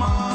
mama.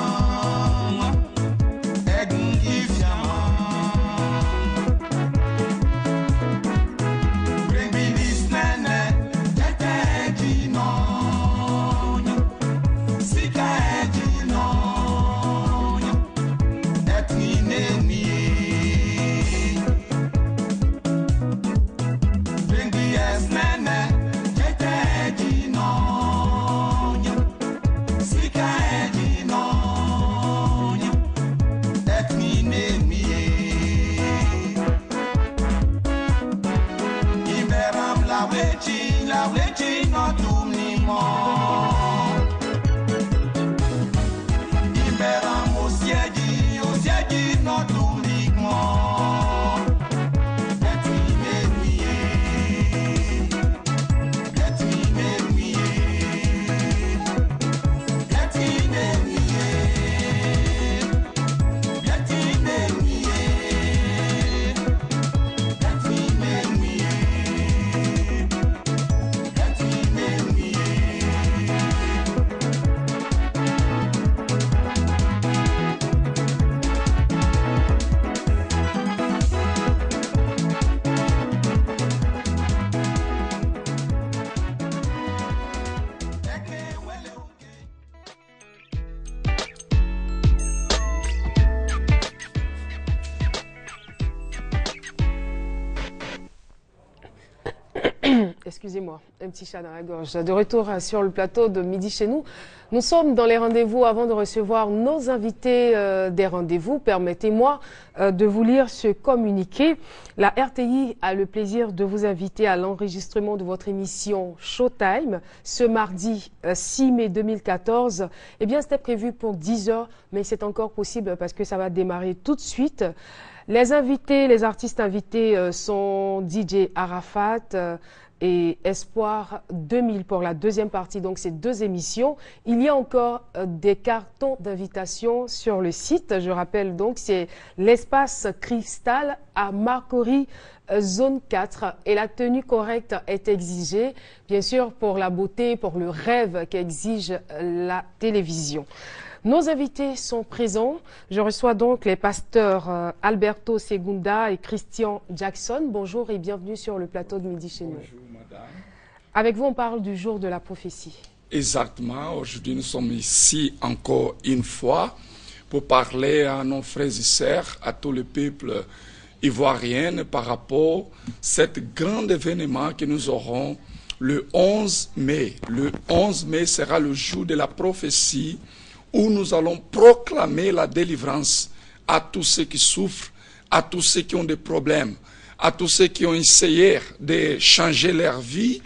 Petit chat dans la gorge. De retour sur le plateau de Midi chez nous. Nous sommes dans les rendez-vous avant de recevoir nos invités euh, des rendez-vous. Permettez-moi euh, de vous lire ce communiqué. La RTI a le plaisir de vous inviter à l'enregistrement de votre émission Showtime ce mardi 6 euh, mai 2014. Eh bien, c'était prévu pour 10 heures, mais c'est encore possible parce que ça va démarrer tout de suite. Les invités, les artistes invités sont DJ Arafat, et Espoir 2000 pour la deuxième partie, donc ces deux émissions. Il y a encore euh, des cartons d'invitation sur le site. Je rappelle donc, c'est l'espace cristal à Marcory, euh, zone 4. Et la tenue correcte est exigée, bien sûr, pour la beauté, pour le rêve qu'exige euh, la télévision. Nos invités sont présents. Je reçois donc les pasteurs Alberto Segunda et Christian Jackson. Bonjour et bienvenue sur le plateau de Midi chez nous. Avec vous, on parle du jour de la prophétie. Exactement. Aujourd'hui, nous sommes ici encore une fois pour parler à nos frères et sœurs, à tout le peuple ivoirien par rapport à cet grand événement que nous aurons le 11 mai. Le 11 mai sera le jour de la prophétie où nous allons proclamer la délivrance à tous ceux qui souffrent, à tous ceux qui ont des problèmes, à tous ceux qui ont essayé de changer leur vie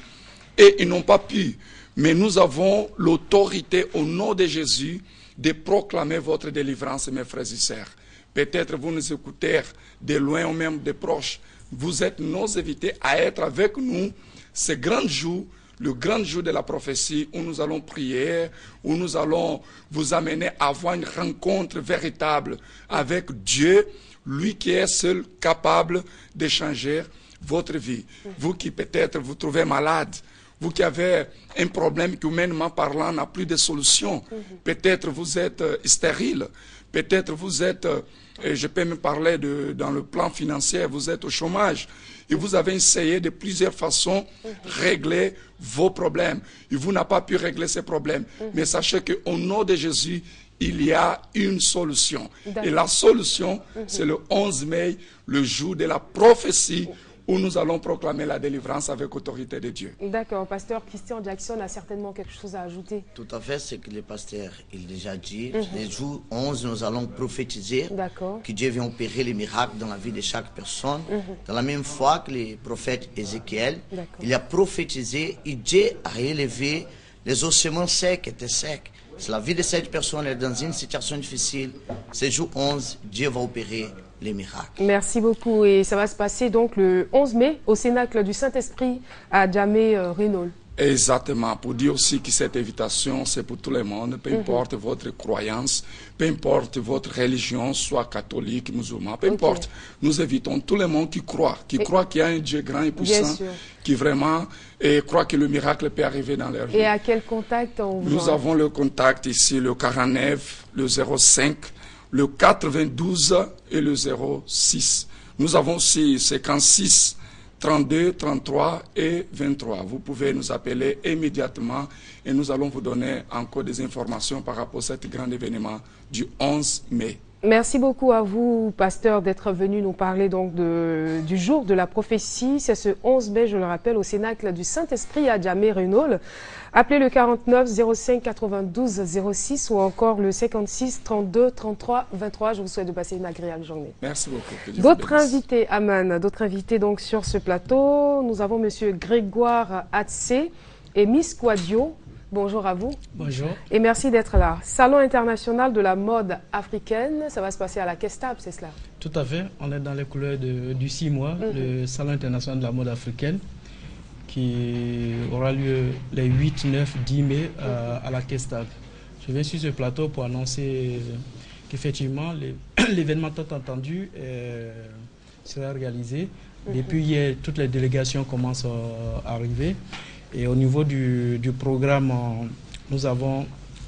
et ils n'ont pas pu. Mais nous avons l'autorité au nom de Jésus de proclamer votre délivrance, mes frères et sœurs. Peut-être vous nous écoutez de loin ou même de proches. Vous êtes nos invités à être avec nous ce grand jour le grand jour de la prophétie où nous allons prier, où nous allons vous amener à avoir une rencontre véritable avec Dieu, lui qui est seul capable de changer votre vie. Vous qui peut-être vous trouvez malade, vous qui avez un problème qui humainement parlant n'a plus de solution, peut-être vous êtes euh, stérile, peut-être vous êtes, euh, je peux me parler de, dans le plan financier, vous êtes au chômage, et vous avez essayé de plusieurs façons régler vos problèmes. Et vous n'avez pas pu régler ces problèmes. Mais sachez qu'au nom de Jésus, il y a une solution. Et la solution, c'est le 11 mai, le jour de la prophétie où nous allons proclamer la délivrance avec autorité de Dieu. D'accord. Pasteur Christian Jackson a certainement quelque chose à ajouter. Tout à fait, c'est que le pasteur il a déjà dit. Mhm. Le jour 11, nous allons prophétiser que Dieu vient opérer les miracles dans la vie de chaque personne. Mhm. Dans la même foi que le prophète Ézéchiel, il a prophétisé et Dieu a élevé les ossements secs étaient secs. La vie de cette personne est dans une situation difficile, ce jour 11, Dieu va opérer les miracles. Merci beaucoup. Et ça va se passer donc le 11 mai au Cénacle du Saint-Esprit à Djamé euh, Renault. Exactement, pour dire aussi que cette invitation, c'est pour tout le monde, peu mhm. importe votre croyance, peu importe votre religion, soit catholique, musulman, peu importe. Nous invitons tout le monde qui croit, qui croit qu'il y a un Dieu grand et puissant, qui vraiment et croit que le miracle peut arriver dans leur vie. Et à quel contact on vous Nous avons le contact ici, le 49, le 05, le 92 et le 06. Nous avons aussi 56 32, 33 et 23. Vous pouvez nous appeler immédiatement et nous allons vous donner encore des informations par rapport à cet grand événement du 11 mai. Merci beaucoup à vous, pasteur, d'être venu nous parler donc de, du jour de la prophétie. C'est ce 11 mai, je le rappelle, au Cénacle du Saint-Esprit à Djamé Renault. Appelez le 49 05 92 06 ou encore le 56 32 33 23. Je vous souhaite de passer une agréable journée. Merci beaucoup. D'autres invités, Aman, d'autres invités donc sur ce plateau. Nous avons Monsieur Grégoire Hatsé et Miss Quadio. Bonjour à vous. Bonjour. Et merci d'être là. Salon international de la mode africaine, ça va se passer à la Kestab, c'est cela? Tout à fait. On est dans les couleurs du 6 mois, mhm. le Salon international de la mode africaine, qui aura lieu les 8, 9, 10 mai à la Kestab. Je viens sur ce plateau pour annoncer qu'effectivement, l'événement tant entendu euh, sera réalisé. Mhm. Depuis hier, toutes les délégations commencent à arriver. Et au niveau du, programme, nous avons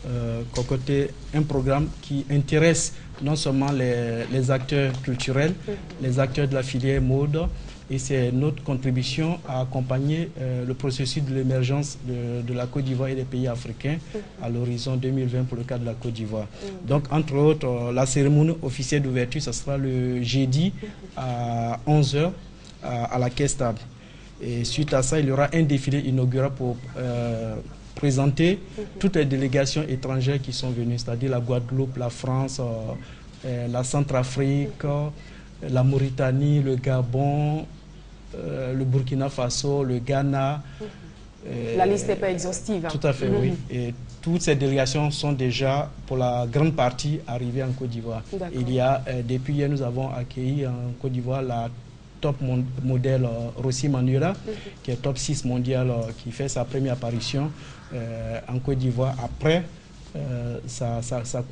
euh, concocté un programme qui intéresse non seulement les, acteurs culturels, les acteurs de la filière mode, et c'est notre contribution à accompagner euh, le processus de l'émergence de, la Côte d'Ivoire et des pays africains à l'horizon 2020 pour le cas de la Côte d'Ivoire. Donc, entre autres, euh, la cérémonie officielle d'ouverture, ce sera le jeudi à 11h à, la Caisse et suite à ça, il y aura un défilé inaugural pour euh, présenter toutes les délégations étrangères qui sont venues, c'est-à-dire la Guadeloupe, la France, euh, euh, la Centrafrique, la Mauritanie, le Gabon, le Burkina Faso, le Ghana. La liste n'est pas exhaustive. Hein. Tout à fait, oui. Mhm. Et toutes ces délégations sont déjà, pour la grande partie, arrivées en Côte d'Ivoire. Il y a, depuis hier, nous avons accueilli en Côte d'Ivoire la top modèle euh, Rossi Manuela, mhm. qui est top 6 mondial, euh, qui fait sa première apparition euh, en Côte d'Ivoire après sa,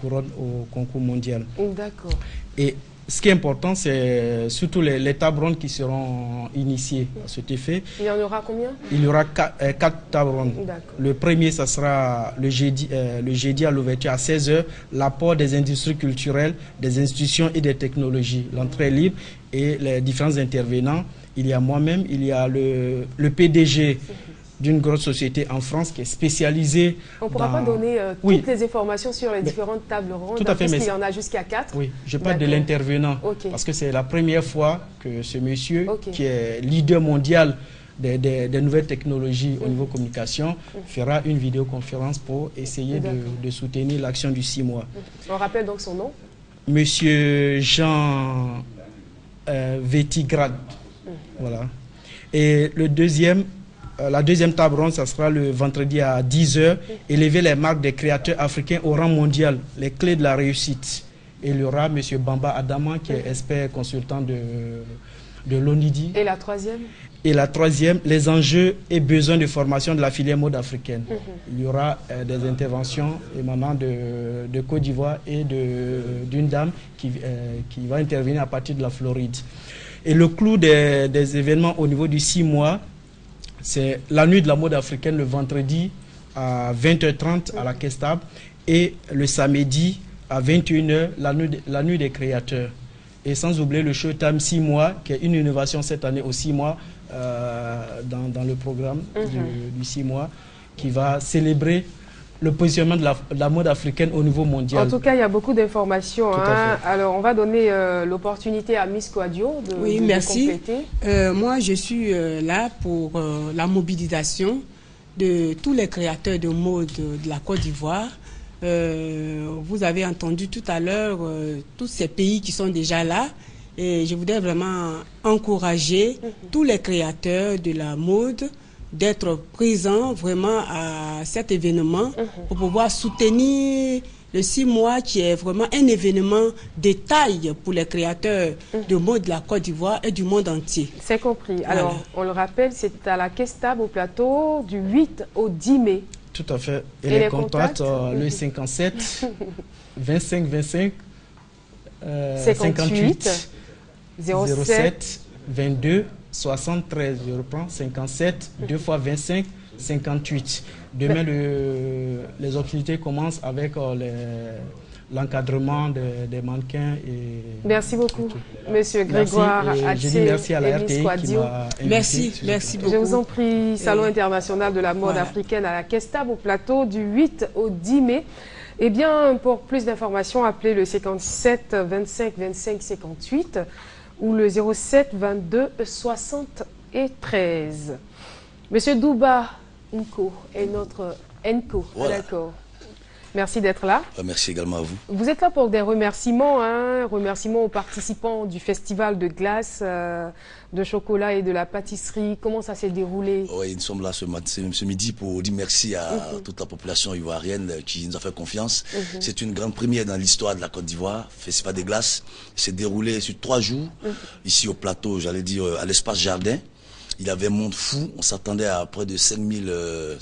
couronne au concours mondial. D'accord. Et ce qui est important, c'est surtout les, les tables rondes qui seront initiées à cet effet. Il y en aura combien? Il y aura quatre, quatre tables rondes. Le premier, ça sera le jeudi, le jeudi à l'ouverture à 16h, l'apport des industries culturelles, des institutions et des technologies. L'entrée libre et les différents intervenants. Il y a moi-même, il y a le, le PDG d'une grosse société en France qui est spécialisée. On ne pourra pas donner euh, toutes les informations sur les différentes tables rondes, tout à fait, mais il y en a jusqu'à quatre. Oui, je parle de l'intervenant, parce que c'est la première fois que ce monsieur, qui est leader mondial des, des, nouvelles technologies au niveau communication, fera une vidéoconférence pour essayer de, de, soutenir l'action du six mois. On rappelle donc son nom Monsieur Jean euh, Vétigrade. Voilà. Et le deuxième, la deuxième table ronde, ça sera le vendredi à 10h. Élever les marques des créateurs africains au rang mondial, les clés de la réussite. Et il y aura M. Bamba Adama, qui est expert consultant de, de l'ONIDI. Et la troisième? Et la troisième, les enjeux et besoins de formation de la filière mode africaine. Mhm. Il y aura euh, des interventions émanant de, de Côte d'Ivoire et d'une dame qui, euh, qui, va intervenir à partir de la Floride. Et le clou des, des événements au niveau du six mois, c'est la nuit de la mode africaine le vendredi à 20h30 à la Kestab et le samedi à 21h, la nuit, la nuit des créateurs. Et sans oublier le Showtime 6 mois, qui est une innovation cette année au 6 mois euh, dans, le programme mhm. du, 6 mois, qui va célébrer le positionnement de la, mode africaine au niveau mondial. En tout cas, il y a beaucoup d'informations. Hein. Alors, on va donner euh, l'opportunité à Miss Quadio de, oui, merci. Euh, moi, je suis là pour la mobilisation de tous les créateurs de mode de la Côte d'Ivoire euh, vous avez entendu tout à l'heure euh, tous ces pays qui sont déjà là. Et je voudrais vraiment encourager mhm. tous les créateurs de la mode d'être présents vraiment à cet événement mhm. pour pouvoir soutenir le six mois qui est vraiment un événement de taille pour les créateurs de mode de la Côte d'Ivoire et du monde entier. C'est compris. Alors, on le rappelle, c'est à la Kestab au plateau du 8 au 10 mai. Tout à fait. Et, les, contacts, euh, le 57 25 25 58, 07, 22 73. Je reprends 57 2 fois 25 58. Demain, le, les activités commencent avec euh, l'encadrement des mannequins. Et, merci beaucoup, Monsieur Grégoire merci. Je dis merci à la RTI qui Merci, merci beaucoup. Je vous en prie, Salon international de la mode africaine à la Kestab au plateau du 8 au 10 mai. Eh bien, pour plus d'informations, appelez le 57 25 25 58 ou le 07 22 60 et 13. Monsieur Douba Nko est notre Nko. D'accord. Merci d'être là. Euh, merci également à vous. Vous êtes là pour des remerciements, hein, remerciements aux participants du festival de glace, euh, de chocolat et de la pâtisserie. Comment ça s'est déroulé? Oui, nous sommes là ce, ce, midi pour dire merci à mhm. toute la population ivoirienne qui nous a fait confiance. Mhm. C'est une grande première dans l'histoire de la Côte d'Ivoire, Festival des glaces. s'est déroulé sur trois jours, mhm. ici au plateau, j'allais dire à l'espace jardin. Il avait un monde fou. On s'attendait à près de 5000 euh,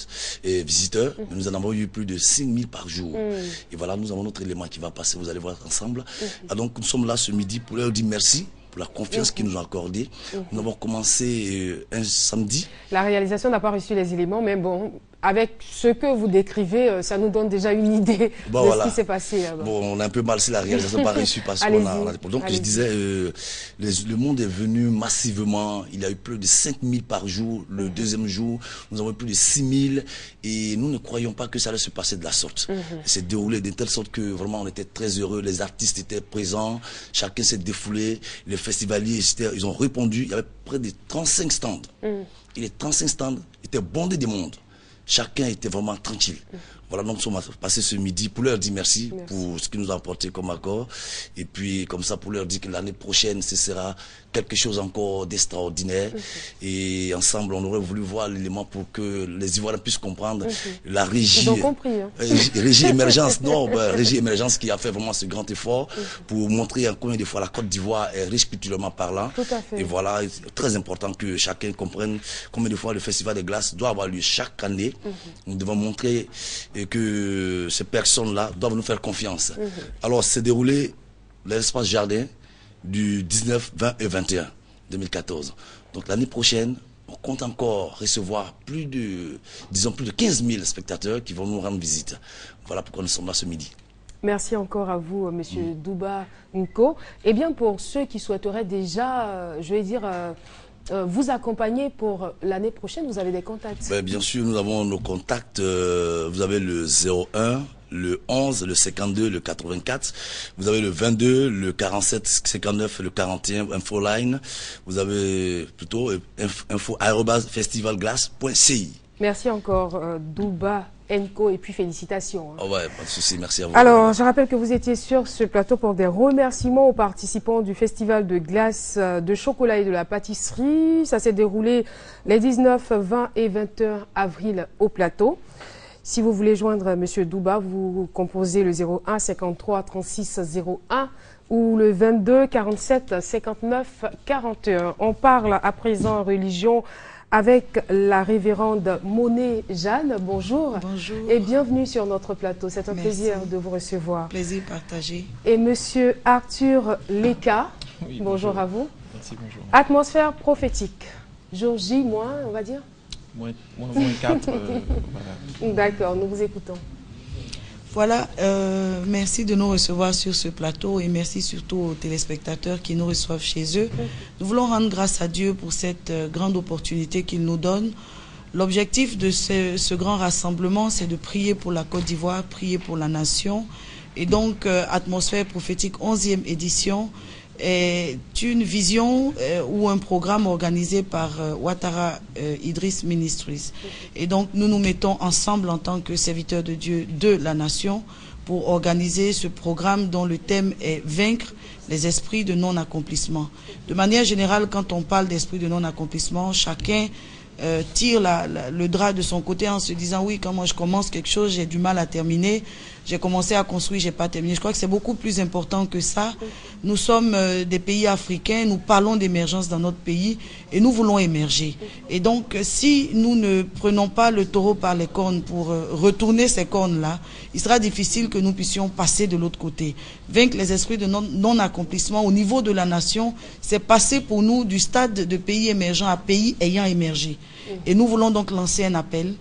visiteurs. Mais nous en avons eu plus de 5000 par jour. Mm. Et voilà, nous avons notre élément qui va passer. Vous allez voir ensemble. Mm-hmm. Ah, donc, nous sommes là ce midi pour leur dire merci pour la confiance qu'ils nous ont accordée. Nous avons commencé euh, un samedi. La réalisation n'a pas reçu les éléments, mais bon, avec ce que vous décrivez, euh, ça nous donne déjà une idée de ce qui s'est passé. Bon, on a un peu mal si la réalisation pas réussi parce qu'on a, Donc, je disais, euh, le monde est venu massivement. Il y a eu plus de 5000 par jour. Le deuxième jour, nous avons eu plus de 6000. Et nous ne croyons pas que ça allait se passer de la sorte. Mhm. C'est déroulé de telle sorte que vraiment on était très heureux. Les artistes étaient présents. Chacun s'est défoulé. Les festivaliers, ils ont répondu. Il y avait près de 35 stands. Mhm. Et les 35 stands étaient bondés du monde chacun était vraiment tranquille. Voilà, donc nous sommes passés ce midi pour leur dire merci, pour ce qu'ils nous ont apporté comme accord. Et puis, comme ça, pour leur dire que l'année prochaine, ce sera quelque chose encore d'extraordinaire. Et ensemble, on aurait voulu voir l'élément pour que les Ivoiriens puissent comprendre la régie. Ils ont compris. Hein. régie émergence, non, ben, régie émergence qui a fait vraiment ce grand effort pour montrer encore une fois la Côte d'Ivoire est riche culturellement parlant. Tout à fait. Et voilà, très important que chacun comprenne combien de fois le Festival des glaces doit avoir lieu chaque année. Nous devons montrer et que ces personnes-là doivent nous faire confiance. Mhm. Alors, c'est déroulé l'espace jardin du 19, 20 et 21 2014. Donc l'année prochaine, on compte encore recevoir plus de, disons, plus de 15 000 spectateurs qui vont nous rendre visite. Voilà pourquoi nous sommes là ce midi. Merci encore à vous, Monsieur mm. Douba Nko. Eh bien, pour ceux qui souhaiteraient déjà, euh, je vais dire, euh, vous accompagner pour l'année prochaine Vous avez des contacts ben, Bien sûr, nous avons nos contacts. Euh, vous avez le 01, le 11, le 52, le 84. Vous avez le 22, le 47, 59, le 41, Infoline. Vous avez plutôt euh, info. Merci encore, Douba Enco et puis félicitations. Hein. Oh ouais, pas de souci, merci à vous. Alors, je rappelle que vous étiez sur ce plateau pour des remerciements aux participants du festival de glace, euh, de chocolat et de la pâtisserie. Ça s'est déroulé les 19, 20 et 21 avril au plateau. Si vous voulez joindre M. Douba, vous composez le 01 53 36 01 ou le 22 47 59 41. On parle à présent religion avec la révérende Monet Jeanne. Bonjour. Bonjour. Et bienvenue sur notre plateau. C'est un plaisir de vous recevoir. Plaisir partagé. Et monsieur Arthur Leka. bonjour. à vous. Merci, bonjour. Atmosphère prophétique. Jour J, moins, on va dire Moins, moins, 4. Euh, D'accord, nous vous écoutons. Voilà, euh, merci de nous recevoir sur ce plateau et merci surtout aux téléspectateurs qui nous reçoivent chez eux. Nous voulons rendre grâce à Dieu pour cette euh, grande opportunité qu'il nous donne. L'objectif de ce, grand rassemblement, c'est de prier pour la Côte d'Ivoire, prier pour la nation. Et donc, euh, Atmosphère prophétique 11e édition est une vision euh, ou un programme organisé par euh, Ouattara euh, Idris Ministries. Et donc nous nous mettons ensemble en tant que serviteurs de Dieu de la nation pour organiser ce programme dont le thème est vaincre les esprits de non-accomplissement. De manière générale, quand on parle d'esprits de non-accomplissement, chacun euh, tire le drap de son côté en se disant oui, quand moi je commence quelque chose, j'ai du mal à terminer. J'ai commencé à construire, j'ai pas terminé. Je crois que c'est beaucoup plus important que ça. Nous sommes euh, des pays africains, nous parlons d'émergence dans notre pays et nous voulons émerger. Et donc, si nous ne prenons pas le taureau par les cornes pour euh, retourner ces cornes-là, il sera difficile que nous puissions passer de l'autre côté. Vaincre les esprits de non-accomplissement au niveau de la nation, c'est passer pour nous du stade de pays émergent à pays ayant émergé. Et nous voulons donc lancer un appel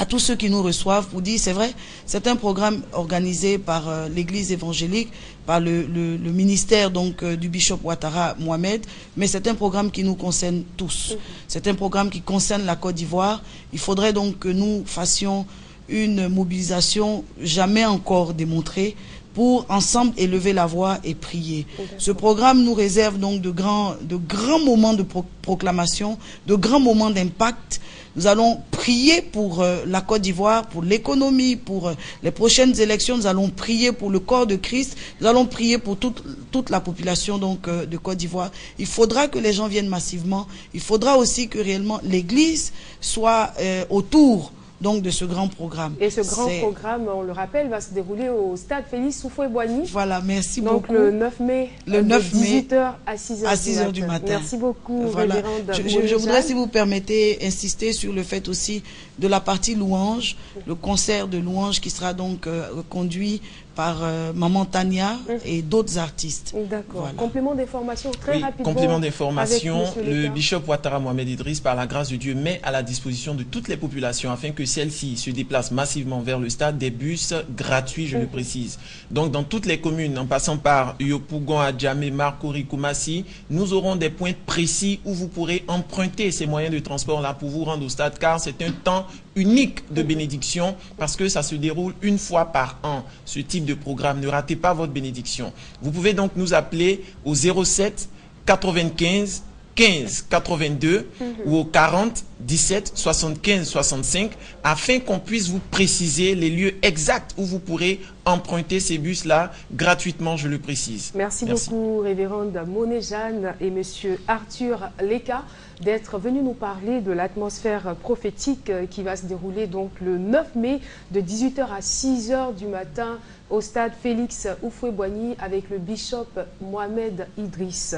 à tous ceux qui nous reçoivent pour dire, c'est vrai, c'est un programme organisé par euh, l'Église évangélique, par le, ministère donc euh, du bishop Ouattara Mohamed, mais c'est un programme qui nous concerne tous. C'est un programme qui concerne la Côte d'Ivoire. Il faudrait donc que nous fassions une mobilisation jamais encore démontrée pour ensemble élever la voix et prier. Ce programme nous réserve donc de grands, de grands moments de proclamation, de grands moments d'impact nous allons prier pour euh, la Côte d'Ivoire, pour l'économie, pour euh, les prochaines élections. Nous allons prier pour le corps de Christ. Nous allons prier pour toute, toute la population donc euh, de Côte d'Ivoire. Il faudra que les gens viennent massivement. Il faudra aussi que réellement l'Église soit autour donc de ce grand programme. Et ce grand programme, on le rappelle, va se dérouler au stade Félix Soufoué-Boigny. Voilà, merci beaucoup. Donc le 9 mai, le 9 de 18h à 6h, à 6 du, matin. Merci beaucoup, voilà. Je, je, voudrais, si vous permettez, insister sur le fait aussi de la partie louange, le concert de louange qui sera donc euh, conduit par euh, Maman Tania mmh. et d'autres artistes. D'accord. Complément d'information très oui, rapidement. Complément d'information, le bishop Ouattara Mohamed Idriss, par la grâce de Dieu, met à la disposition de toutes les populations afin que celles-ci se déplacent massivement vers le stade des bus gratuits, je le mmh. précise. Donc dans toutes les communes, en passant par Yopougon, Adjamé, Marcouri, Koumassi, nous aurons des points précis où vous pourrez emprunter ces moyens de transport-là pour vous rendre au stade, car c'est un temps unique de bénédiction parce que ça se déroule une fois par an, ce type de programme. Ne ratez pas votre bénédiction. Vous pouvez donc nous appeler au 07 95 15 82 ou au 40 17 75 65 afin qu'on puisse vous préciser les lieux exacts où vous pourrez emprunter ces bus-là gratuitement, je le précise. Merci, beaucoup, révérende Monet Jeanne et monsieur Arthur Leka d'être venu nous parler de l'atmosphère prophétique qui va se dérouler donc le 9 mai de 18h à 6h du matin au stade Félix Oufoué-Boigny avec le bishop Mohamed Idriss.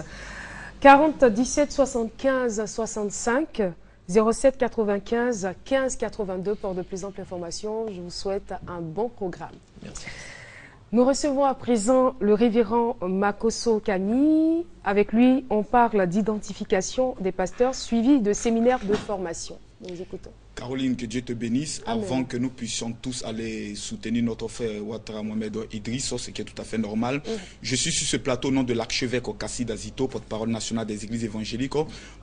40 17 75 65 07 95 15 82 pour de plus amples informations. Je vous souhaite un bon programme. Merci. Nous recevons à présent le révérend Makoso Kami. Avec lui, on parle d'identification des pasteurs suivi de séminaires de formation. Nous écoutons. Caroline, que Dieu te bénisse. Avant que nous puissions tous aller soutenir notre frère Ouattara Mohamed Idriss, ce qui est tout à fait normal. Mm. Je suis sur ce plateau au nom de l'archevêque Kassid Azito, porte-parole nationale des églises évangéliques,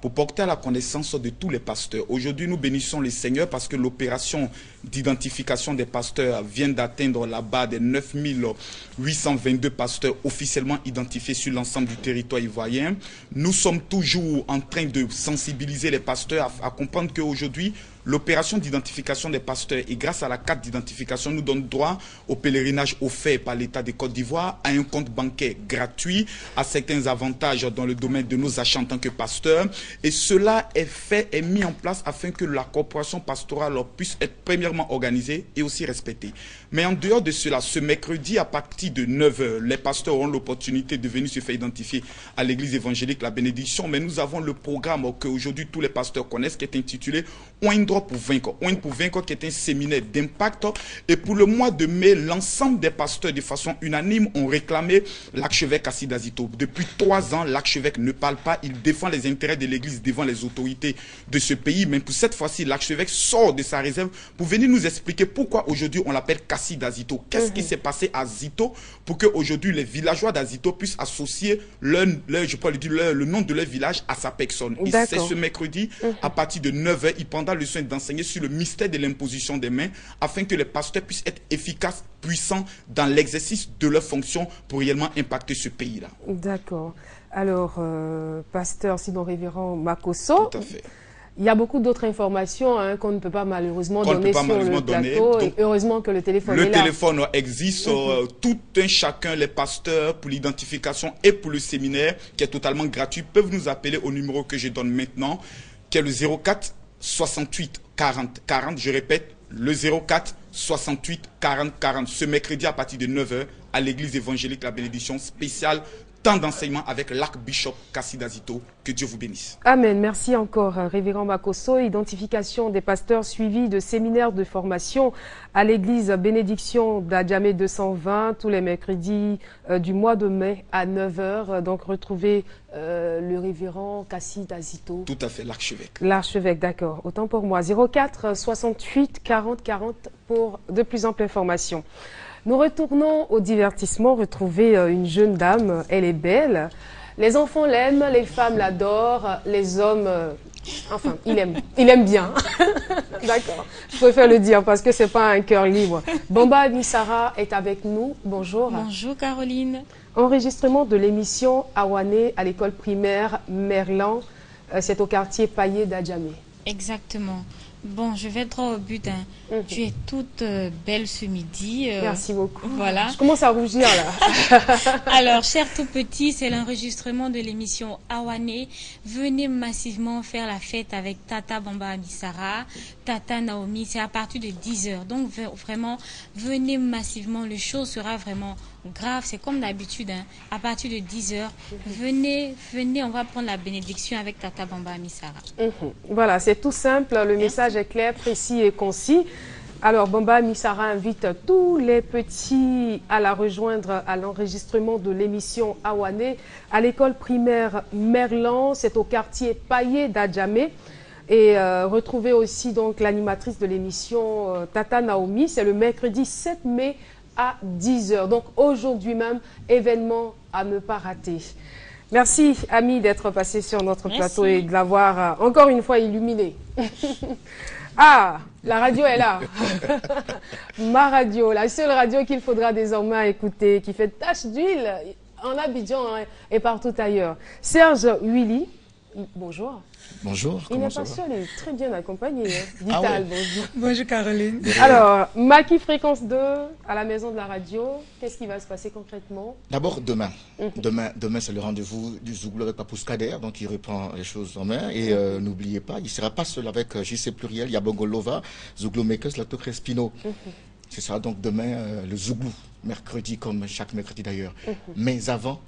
pour porter à la connaissance de tous les pasteurs. Aujourd'hui, nous bénissons le Seigneur parce que l'opération d'identification des pasteurs vient d'atteindre la barre des 9822 pasteurs officiellement identifiés sur l'ensemble du territoire ivoirien. Nous sommes toujours en train de sensibiliser les pasteurs à, à comprendre qu'aujourd'hui, L'opération d'identification des pasteurs et grâce à la carte d'identification nous donne droit au pèlerinage offert par l'État de Côte d'Ivoire, à un compte bancaire gratuit, à certains avantages dans le domaine de nos achats en tant que pasteurs. Et cela est fait et mis en place afin que la corporation pastorale puisse être premièrement organisée et aussi respectée. Mais en dehors de cela, ce mercredi, à partir de 9h, les pasteurs auront l'opportunité de venir se faire identifier à l'église évangélique la bénédiction. Mais nous avons le programme que aujourd'hui tous les pasteurs connaissent qui est intitulé Oin pour vaincre. Oin pour vaincre qui est un séminaire d'impact. Et pour le mois de mai, l'ensemble des pasteurs de façon unanime ont réclamé l'archevêque Assid Azito. Depuis trois ans, l'archevêque ne parle pas. Il défend les intérêts de l'église devant les autorités de ce pays. Mais pour cette fois-ci, l'archevêque sort de sa réserve pour venir nous expliquer pourquoi aujourd'hui on l'appelle d'Azito. Qu'est-ce qui mhm. s'est passé à Zito pour qu'aujourd'hui les villageois d'Azito puissent associer leur, je peux le, dire, le nom de leur village à sa personne? c'est ce mercredi, mhm. à partir de 9h, il prendra le soin d'enseigner sur le mystère de l'imposition des mains afin que les pasteurs puissent être efficaces, puissants dans l'exercice de leur fonction pour réellement impacter ce pays-là. D'accord. Alors, euh, pasteur Simon Révérend Makoso. Tout à fait. Il y a beaucoup d'autres informations hein, qu'on ne peut pas malheureusement donner sur le plateau. heureusement que le téléphone le est là. Le téléphone existe. Euh, mhm. tout un chacun, les pasteurs, pour l'identification et pour le séminaire, qui est totalement gratuit, peuvent nous appeler au numéro que je donne maintenant, qui est le 04 68 40 40. Je répète, le 04 68 40 40. Ce mercredi à partir de 9h à l'église évangélique La Bénédiction spéciale d'enseignement avec l'archbishop Cassidazito. Que Dieu vous bénisse. Amen. Merci encore, euh, Révérend Makoso. Identification des pasteurs suivis de séminaires de formation à l'église Bénédiction d'Adjamé 220 tous les mercredis euh, du mois de mai à 9h. Donc, retrouvez euh, le révérend Cassidazito. Tout à fait, l'archevêque. L'archevêque, d'accord. Autant pour moi. 04 68 40 40 pour de plus amples informations. Nous retournons au divertissement, retrouver euh, une jeune dame, elle est belle. Les enfants l'aiment, les femmes l'adorent, les hommes, euh, enfin, il aime, il aime bien. D'accord, je préfère le dire parce que c'est pas un cœur libre. Bamba Nisara est avec nous. Bonjour. Bonjour Caroline. Enregistrement de l'émission Awane à l'école primaire Merlan. Euh, c'est au quartier Paillé d'Adjamé. Exactement. Bon, je vais droit au but. Hein. Mhm. Tu es toute euh, belle ce midi. Euh, Merci beaucoup. Voilà. Je commence à rougir là. Alors, chers tout petits, c'est l'enregistrement de l'émission Awane. Venez massivement faire la fête avec Tata Bamba Amisara, Tata Naomi. C'est à partir de 10h. Donc, vraiment, venez massivement. Le show sera vraiment grave, c'est comme d'habitude, hein. à partir de 10h, venez, venez, on va prendre la bénédiction avec Tata Bamba Amisara. Mhm. Voilà, c'est tout simple, le message est clair, précis et concis. Alors, Bamba Misara invite tous les petits à la rejoindre à l'enregistrement de l'émission Awane à l'école primaire Merlan. C'est au quartier Paillé d'Adjamé. Et euh, retrouvez aussi donc l'animatrice de l'émission euh, Tata Naomi. C'est le mercredi 7 mai à 10h. Donc aujourd'hui même, événement à ne pas rater. Merci, Ami, d'être passé sur notre plateau et de l'avoir euh, encore une fois illuminé. ah, la radio est là. Ma radio, la seule radio qu'il faudra désormais écouter, qui fait tache d'huile en Abidjan hein, et partout ailleurs. Serge Willy, bonjour. Bonjour. Il n'est pas seul, il est très bien accompagné. Hein. Ah Vital, bonjour. Bonjour Caroline. Alors, Maki Fréquence 2 à la maison de la radio, qu'est-ce qui va se passer concrètement? D'abord demain. Mhm. Demain, demain c'est le rendez-vous du Zouglou avec Papous Kader, donc il reprend les choses en main. Et euh, n'oubliez pas, il ne sera pas seul avec euh, JC Pluriel, Yabongo Lova, Zouglou Makers, Lato Crespino. Mhm. Ce sera donc demain euh, le Zouglou, mercredi comme chaque mercredi d'ailleurs. Mhm. Mais avant,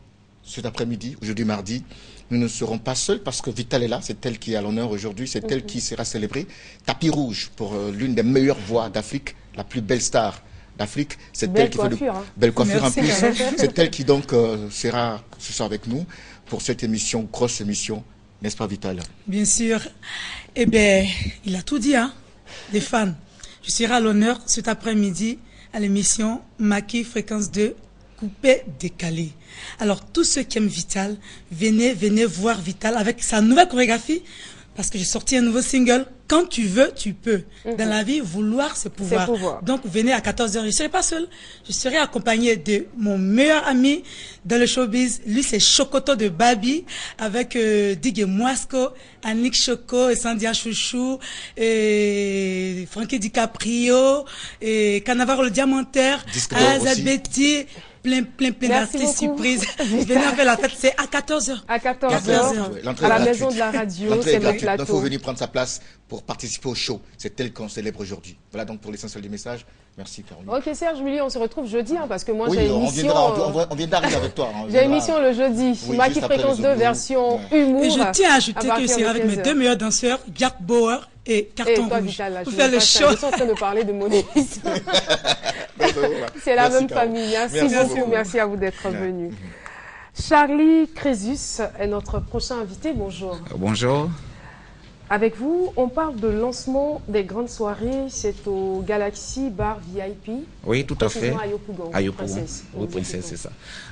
cet après-midi, aujourd'hui mardi, nous ne serons pas seuls parce que Vital est là, c'est elle qui est à l'honneur aujourd'hui, c'est elle qui sera célébrée. Tapis rouge pour euh, l'une des meilleures voix d'Afrique, la plus belle star d'Afrique. C'est elle qui fait de hein. belle coiffure en plus. c'est elle qui donc euh, sera ce soir avec nous pour cette émission, grosse émission, n'est-ce pas Vital? Bien sûr. Eh bien, il a tout dit, hein, les fans. Je serai à l'honneur cet après-midi à l'émission Maki Fréquence 2 coupé, décalé. Alors, tous ceux qui aiment Vital, venez, venez voir Vital avec sa nouvelle chorégraphie, parce que j'ai sorti un nouveau single. Quand tu veux, tu peux. Mhm. Dans la vie, vouloir, c'est pouvoir. Donc, venez à 14h. Je ne serai pas seul. Je serai accompagné de mon meilleur ami dans le showbiz. Lui, c'est Chocoto de Babi, avec euh, Digue Moisco, Annick Choco, et Sandia Chouchou, et Frankie DiCaprio, et Cannavaro le Diamantaire, Azad Betty, plein, plein, plein d'artistes surprises. Venez faire la fête, c'est à 14h. À 14h, à la maison de la radio, c'est le plateau. Il faut venir prendre sa place pour participer au show. C'est tel qu'on célèbre aujourd'hui. Voilà donc pour l'essentiel du message. Merci, Caroline. Ok, Serge, Julie, on se retrouve jeudi, hein, parce que moi, j'ai une on mission... on, vient d'arriver avec toi. Hein, j'ai une mission le jeudi. Oui, Maki Fréquence 2, version humour. Et je tiens à ajouter que c'est avec mes deux meilleurs danseurs, Gert Bauer et Carton et toi, Rouge. Vital, là, je faire le show. Je suis en train de parler de monétisme. c'est la même famille. Merci, beaucoup. Merci à vous d'être venu. Charlie Crésus est notre prochain invité. Bonjour. Bonjour. Avec vous, on parle de lancement des grandes soirées. C'est au Galaxy Bar VIP. Oui, tout à fait. À Yopougon. À Yopougon. Princesse. Oui, princesse, c'est ça.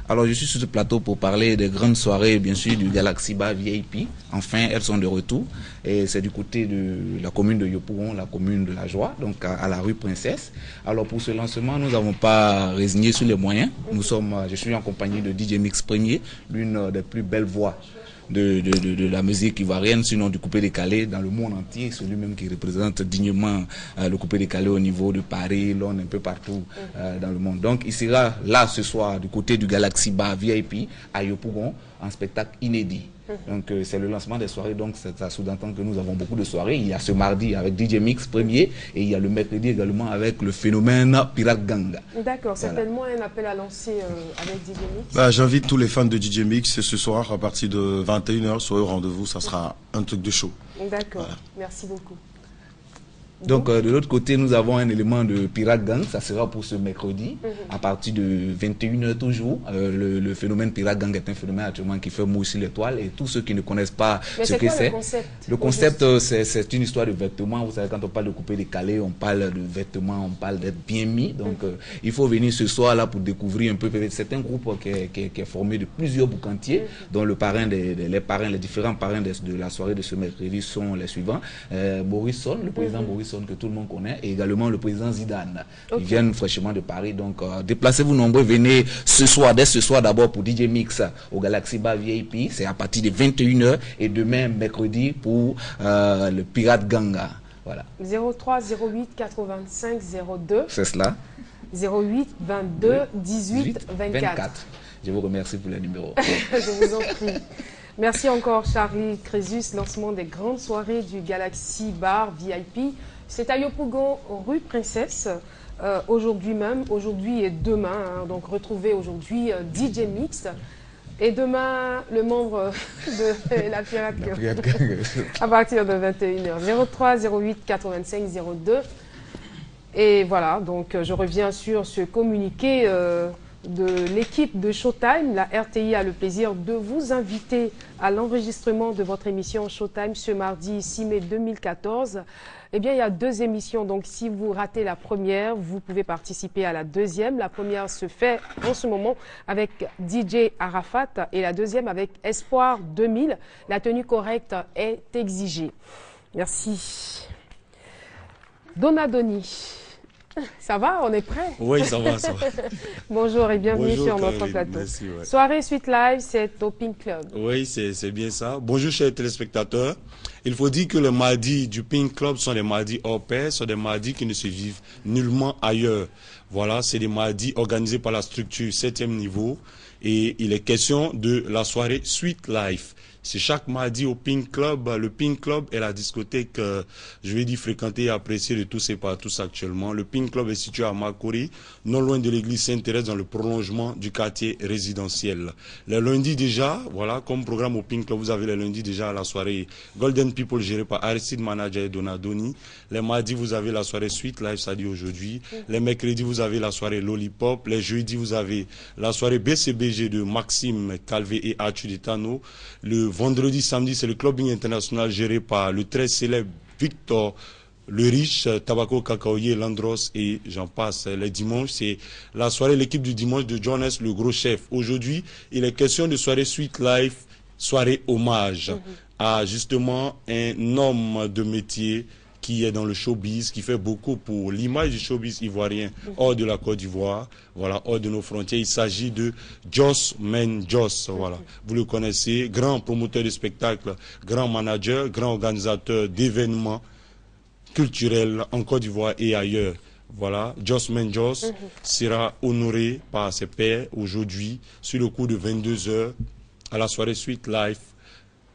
Alors, je suis sur ce plateau pour parler des grandes soirées, bien sûr, du Galaxy Bar VIP. Enfin, elles sont de retour. Et c'est du côté de la commune de Yopougon, la commune de la Joie, donc à, la rue Princesse. Alors, pour ce lancement, nous n'avons pas résigné sur les moyens. Nous sommes, je suis en compagnie de DJ Mix Premier, l'une des plus belles voix de, de, de, de, la musique ivoirienne, sinon du coupé décalé dans le monde entier, celui-même qui représente dignement euh, le coupé décalé au niveau de Paris, Londres, un peu partout euh, dans le monde. Donc il sera là ce soir du côté du Galaxy Bar VIP à Yopougon, un spectacle inédit. Donc euh, c'est le lancement des soirées, donc ça sous-entend que nous avons beaucoup de soirées. Il y a ce mardi avec DJ Mix premier et il y a le mercredi également avec le phénomène Pirate Gang. D'accord, certainement un appel à lancer euh, avec DJ Mix. Bah, J'invite tous les fans de DJ Mix ce soir à partir de 21h, soyez au rendez-vous, ça sera un truc de show. D'accord, merci beaucoup. Donc, euh, de l'autre côté, nous avons un élément de Pirate Gang. Ça sera pour ce mercredi, mhm. à partir de 21h toujours. Euh, le, phénomène Pirate Gang est un phénomène actuellement qui fait mouiller l'étoile. Et tous ceux qui ne connaissent pas ce que c'est. Le concept, euh, c'est une histoire de vêtements. Vous savez, quand on parle de couper décalé, on parle de vêtements, on parle d'être bien mis. Donc, mhm. il faut venir ce soir-là pour découvrir un peu. C'est un groupe qui est, formé de plusieurs boucantiers, mhm. dont le parrain des, les parrains, les différents parrains de, la soirée de ce mercredi sont les suivants. Boris Son, le président Que tout le monde connaît, et également le président Zidane. Ils viennent fraîchement de Paris. Donc, euh, déplacez-vous nombreux. Venez ce soir, dès ce soir d'abord pour DJ Mix au Galaxy Bar VIP. C'est à partir de 21h. Et demain, mercredi, pour euh, le Pirate Ganga. Voilà. 03 08 85 02. C'est cela. 08 22 18 24. Je vous remercie pour le numéro. Je vous en prie. Merci encore Charlie Crésus, lancement des grandes soirées du Galaxy Bar VIP. C'est à Yopougon, rue Princesse, euh, aujourd'hui même, aujourd'hui et demain. Hein. donc retrouvez aujourd'hui euh, DJ Mix. Et demain, le membre de la Pirate à partir de 21h. 03 08 85 02. Et voilà, donc je reviens sur ce communiqué. Euh, de l'équipe de Showtime. La RTI a le plaisir de vous inviter à l'enregistrement de votre émission Showtime ce mardi 6 mai 2014. Eh bien, il y a deux émissions, donc si vous ratez la première, vous pouvez participer à la deuxième. La première se fait en ce moment avec DJ Arafat et la deuxième avec Espoir 2000. La tenue correcte est exigée. Merci. Donadoni. Ça va, on est prêt? Oui, ça va, ça va. Bonjour et bienvenue sur notre plateau. Soirée Suite Live, c'est au Pink Club. Oui, c'est bien ça. Bonjour, chers téléspectateurs. Il faut dire que les mardis du Pink Club sont des mardis hors pair, sont des mardis qui ne se vivent nullement ailleurs. Voilà, c'est des mardis organisés par la structure 7e niveau et il est question de la soirée Suite Life. C'est chaque mardi au Pink Club. Le Pink Club est la discothèque, euh, je vais dire, fréquentée et appréciée de tous et par tous actuellement. Le Pink Club est situé à Makori, non loin de l'église Saint-Thérèse, dans le prolongement du quartier résidentiel. Le lundi déjà, voilà, comme programme au Pink Club, vous avez le lundi déjà la soirée Golden People gérée par Aristide Manager et Donadoni. Les mardis, vous avez la soirée Suite Live, ça aujourd'hui. Les mercredis, vous avez la soirée Lollipop. Les jeudis, vous avez la soirée BCBG de Maxime Calvé et Arthur. Le vendredi, samedi, c'est le clubbing international géré par le très célèbre Victor le riche, Tabaco Cacaoyer, Landros et j'en passe. Les dimanches, c'est la soirée, l'équipe du dimanche de Jonas, le gros chef. Aujourd'hui, il est question de soirée Suite Life, soirée hommage mhm. à justement un homme de métier qui est dans le showbiz, qui fait beaucoup pour l'image du showbiz ivoirien hors de la Côte d'Ivoire, voilà, hors de nos frontières. Il s'agit de Joss Men Joss, voilà. Vous le connaissez, grand promoteur de spectacles, grand manager, grand organisateur d'événements culturels en Côte d'Ivoire et ailleurs. Voilà, Joss Menjos mhm. sera honoré par ses pairs aujourd'hui sur le coup de 22 heures à la soirée Suite Life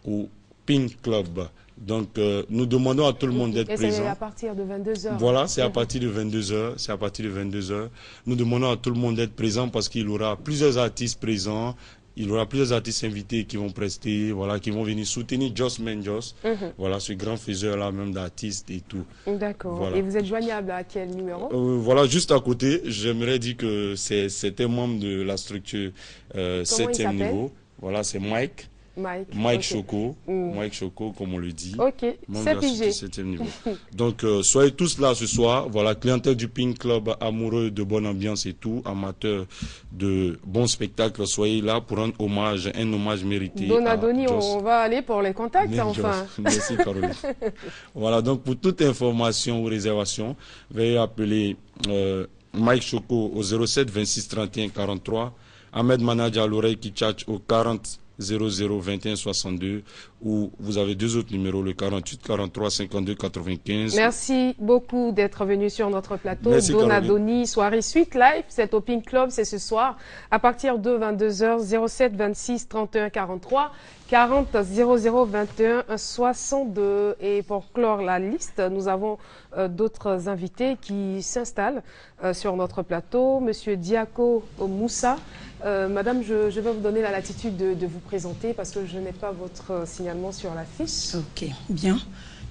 au Pink Club. Donc, euh, nous demandons à tout le monde d'être présent. C'est à partir de 22h. Voilà, c'est à partir de 22h. C'est à partir de 22h. Nous demandons à tout le monde d'être présent parce qu'il y aura plusieurs artistes présents. Il y aura plusieurs artistes invités qui vont prester, voilà, qui vont venir soutenir Joss Menjos, mhm. voilà, ce grand faiseur-là même d'artistes et tout. D'accord. Et vous êtes joignable à quel numéro? Euh, Voilà, juste à côté, j'aimerais dire que c'est un membre de la structure 7e euh, niveau. Voilà, c'est Mike. Mike, Choco, mm. Mike Choco, comme on le dit. Ok, c'est niveau. Donc, euh, soyez tous là ce soir. Voilà, clientèle du Pink Club, amoureux de bonne ambiance et tout, amateur de bons spectacles, soyez là pour rendre hommage, un hommage mérité. Donadoni, on va aller pour les contacts, enfin. Merci, Caroline. voilà, donc pour toute information ou réservation, veuillez appeler euh, Mike Choco au 07 26 31 43, Ahmed Manadja à l'oreille qui tchatche au 40 00 21 62 ou vous avez deux autres numéros, le 48 43 52 95. Merci beaucoup d'être venu sur notre plateau. Merci, Donadoni, soirée suite live, c'est au Pink Club, c'est ce soir à partir de 22h 07 26 31 43. 40 00 21 62. Et pour clore la liste, nous avons euh, d'autres invités qui s'installent euh, sur notre plateau. Monsieur Diako Moussa. Euh, madame, je, vais vous donner la latitude de, de vous présenter parce que je n'ai pas votre signalement sur la fiche. Ok, bien.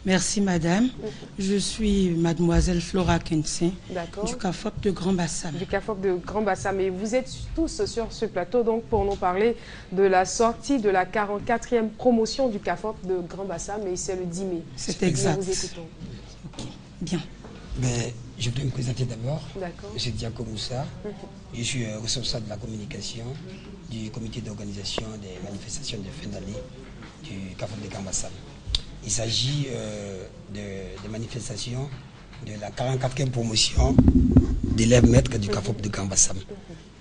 Merci madame. Je suis mademoiselle Flora Kensin du CAFOP de Grand Bassam. Du CAFOP de Grand Bassam. Et vous êtes tous sur ce plateau donc pour nous parler de la sortie de la 44e promotion du CAFOP de Grand Bassam et c'est le 10 mai. C'est exact. Nous écoutons. Bien. Ben, je vais me présenter d'abord. Je suis Diaco Moussa. Mhm. Je suis euh, responsable de la communication du comité d'organisation des manifestations de fin d'année du CAFOP de Grand Bassam. Il s'agit euh, de, manifestations de la 44e promotion d'élèves maîtres du CAFOP de Gambassam.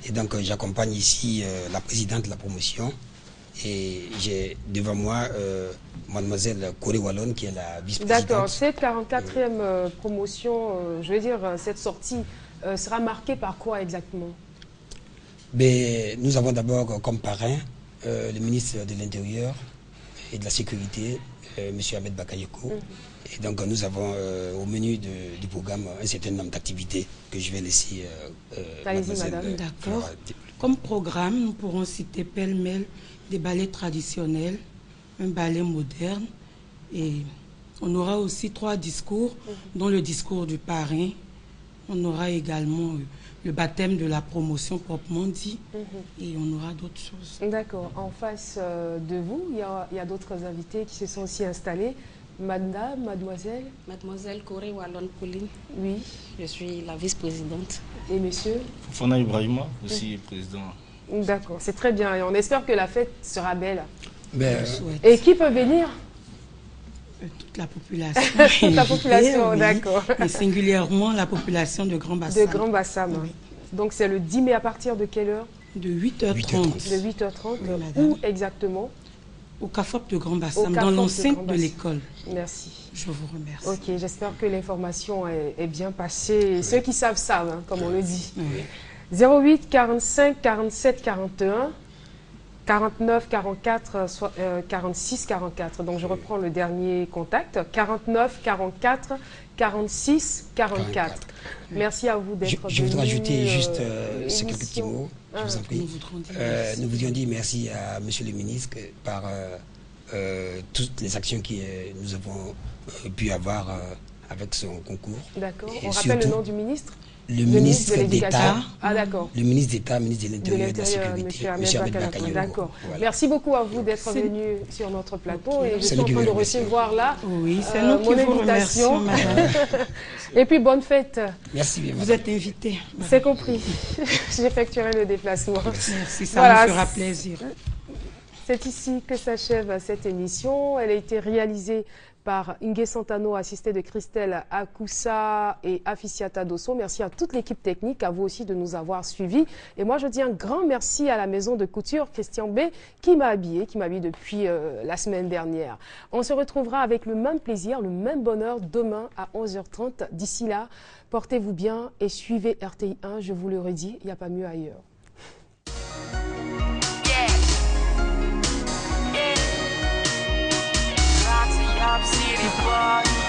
Et donc euh, j'accompagne ici euh, la présidente de la promotion et j'ai devant moi mademoiselle Corée Wallon qui est la vice-présidente. D'accord, cette 44e promotion, je veux dire, cette sortie sera marquée par quoi exactement? Ben, Nous avons d'abord comme parrain le ministre de l'Intérieur et de la Sécurité, euh, M. Ahmed Bakayeko. Mhm. Et donc nous avons euh, au menu du programme un certain nombre d'activités que je vais laisser euh, madame. D'accord. Comme programme, nous pourrons citer pêle-mêle des ballets traditionnels, un ballet moderne et on aura aussi trois discours, mhm. dont le discours du parrain. On aura également le baptême de la promotion proprement dit. Mhm. Et on aura d'autres choses. D'accord. En face euh, de vous, il y a, d'autres invités qui se sont aussi installés. Madame, mademoiselle Mademoiselle Corée Wallon Pauline. Oui. Je suis la vice-présidente. Et monsieur Fofana Ibrahima, aussi président. D'accord, c'est très bien. Et on espère que la fête sera belle. Ben, et qui peut venir? euh, toute la population. toute la population, d'accord. Et singulièrement la population de Grand Bassam. De Grand Bassam. Donc c'est le 10 mai à partir de quelle heure? De 8h30. De 8h30. Où exactement? Au CAFOP de Grand Bassam, dans l'enceinte de, l'école. Merci. Je vous remercie. Ok, j'espère que l'information est, bien passée. Ceux qui savent savent, hein, comme on le dit. 08 45 47 41 49 44 46 44. Donc je reprends le dernier contact. 49 44 46 44. Merci à vous d'être Je, je voudrais ajouter juste euh, ces quelques petits mots. Je vous en prie. Euh, nous voulions dire merci à Monsieur le ministre par euh, toutes les actions que nous avons pu avoir avec son concours. D'accord. On rappelle le nom du ministre? Le, ministre d'État, ah, d'accord. le ministre d'État, ministre de l'Intérieur et de la Sécurité, M. Ahmed D'accord. Merci beaucoup à vous d'être venu sur notre plateau et je suis en train de recevoir là oui, c'est euh, mon invitation. et puis bonne fête. Merci bien. Vous êtes invité. C'est compris. J'effectuerai le déplacement. Merci, ça me fera plaisir. C'est ici que s'achève cette émission. Elle a été réalisée Inge Santano, assisté de Christelle Akoussa et Aficiata Dosso. Merci à toute l'équipe technique, à vous aussi de nous avoir suivis. Et moi, je dis un grand merci à la maison de couture Christian B qui m'a habillé, qui m'a habillé depuis euh, la semaine dernière. On se retrouvera avec le même plaisir, le même bonheur demain à 11h30. D'ici là, portez-vous bien et suivez RTI 1. Je vous le redis, il n'y a pas mieux ailleurs. body.